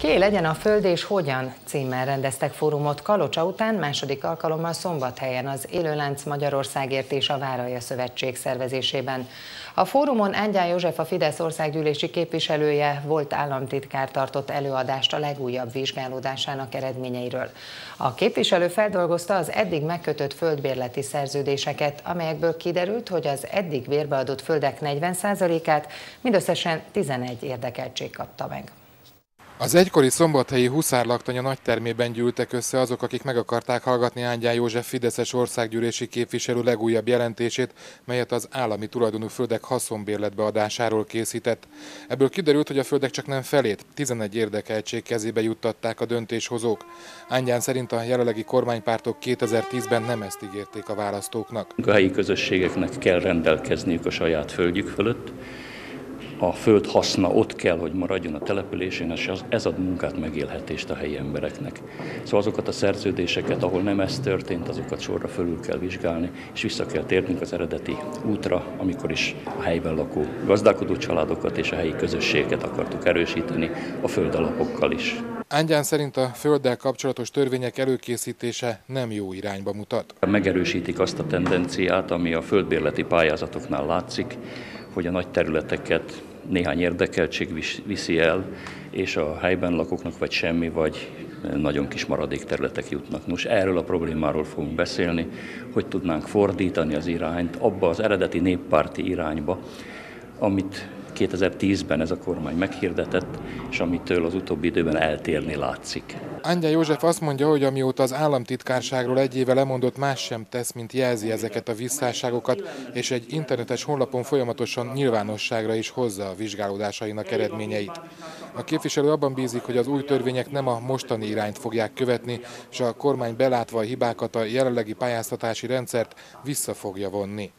Ki legyen a föld és hogyan címmel rendeztek fórumot Kalocsa után második alkalommal Szombathelyen az Élőlánc Magyarországért és a Váralja Szövetség szervezésében. A fórumon Ángyán József a Fidesz országgyűlési képviselője volt államtitkár tartott előadást a legújabb vizsgálódásának eredményeiről. A képviselő feldolgozta az eddig megkötött földbérleti szerződéseket, amelyekből kiderült, hogy az eddig vérbeadott földek 40%-át mindösszesen 11 érdekeltség kapta meg. Az egykori szombathelyi huszárlaktanya nagytermében gyűltek össze azok, akik meg akarták hallgatni Ángyán József Fideszes országgyűlési képviselő legújabb jelentését, melyet az állami tulajdonú földek haszonbérletbe adásáról készített. Ebből kiderült, hogy a földek csak nem felét, 11 érdekeltség kezébe juttatták a döntéshozók. Ángyán szerint a jelenlegi kormánypártok 2010-ben nem ezt ígérték a választóknak. A helyi közösségeknek kell rendelkezniük a saját földjük fölött, a föld haszna ott kell, hogy maradjon a településén, és ez ad munkát, megélhetést a helyi embereknek. Szóval azokat a szerződéseket, ahol nem ez történt, azokat sorra fölül kell vizsgálni, és vissza kell térnünk az eredeti útra, amikor is a helyben lakó gazdálkodó családokat és a helyi közösségeket akartuk erősíteni a földalapokkal is. Ángyán szerint a földdel kapcsolatos törvények előkészítése nem jó irányba mutat. Megerősítik azt a tendenciát, ami a földbérleti pályázatoknál látszik, hogy a nagy területeket néhány érdekeltség viszi el, és a helyben lakóknak vagy semmi, vagy nagyon kis maradék területek jutnak. Nos, erről a problémáról fogunk beszélni, hogy tudnánk fordítani az irányt abba az eredeti néppárti irányba, amit 2010-ben ez a kormány meghirdetett, és amitől az utóbbi időben eltérni látszik. Ángyá József azt mondja, hogy amióta az államtitkárságról egy éve lemondott, más sem tesz, mint jelzi ezeket a visszáságokat, és egy internetes honlapon folyamatosan nyilvánosságra is hozza a vizsgálódásainak eredményeit. A képviselő abban bízik, hogy az új törvények nem a mostani irányt fogják követni, és a kormány belátva a hibákat a jelenlegi pályáztatási rendszert vissza fogja vonni.